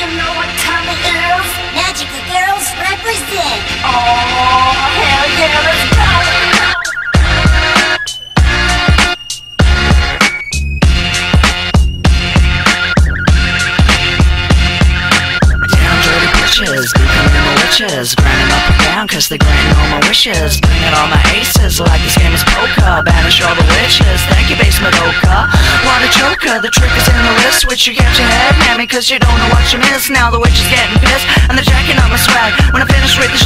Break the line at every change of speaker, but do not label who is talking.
you know what time it is?
Becoming my witches Grinding up and down cause they granting all my wishes. Bringing all my aces like this game is poker. Banish all the witches, thank you basement Oka What a choker, the trick is in the wrist Which you get your head, mammy, cause you don't know what you miss. Now the witch is getting pissed, and they're jacking up my swag. When I finish with the